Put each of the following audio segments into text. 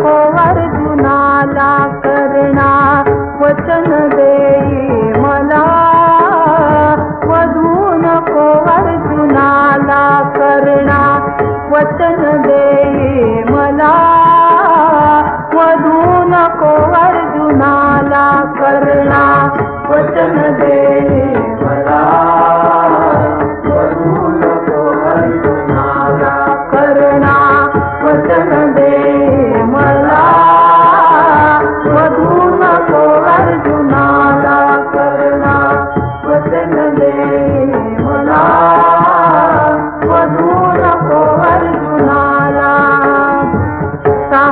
नको अर्जुनाला करणा वचन देई मला. वधू नको अर्जुनाला करणा वचन देई मला. वधू नको अर्जुनाला करणा वचन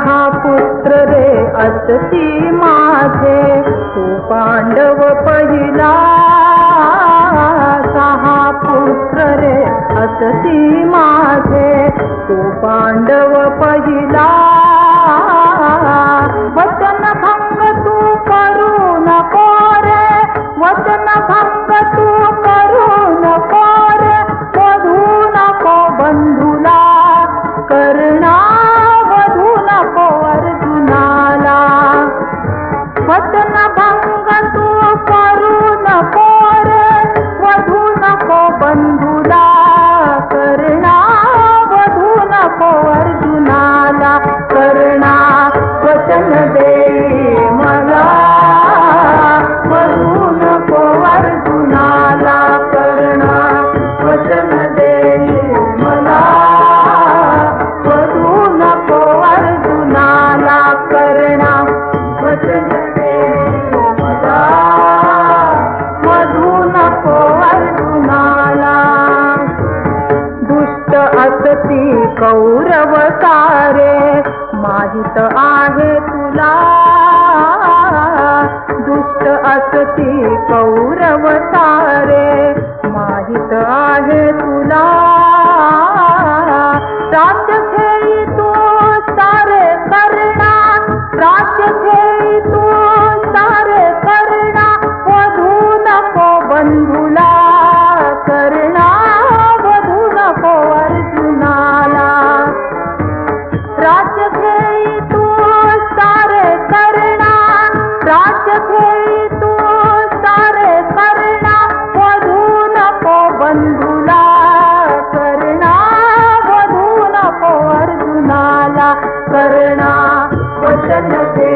हा पुत्र रे असती माझे तू पांडव पहिला. सहा पुत्र रे असती माझे तू पांडव पहिला. कौरव कारे माहीत आहे तुला. दुष्ट असती कौरव सारे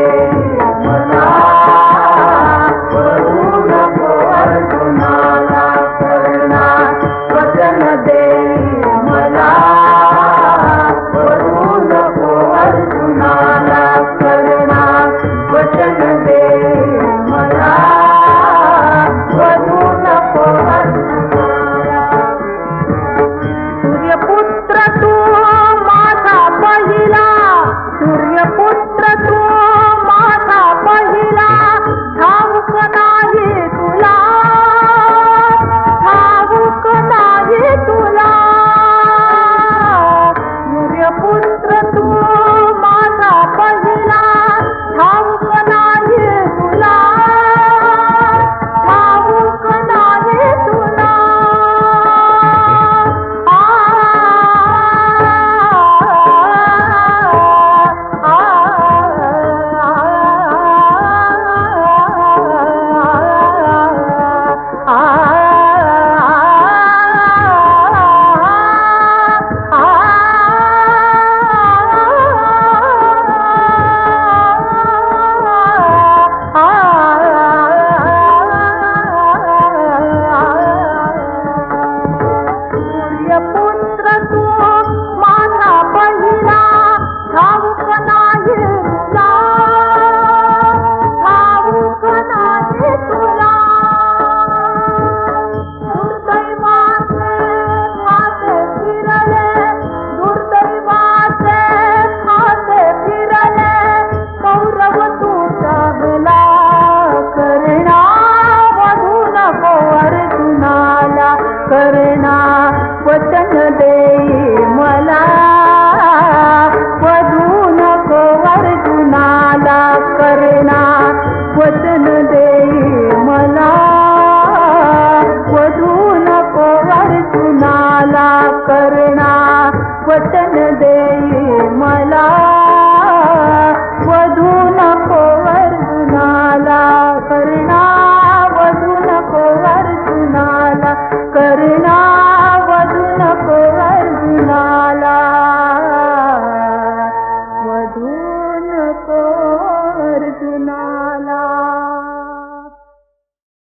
Mama.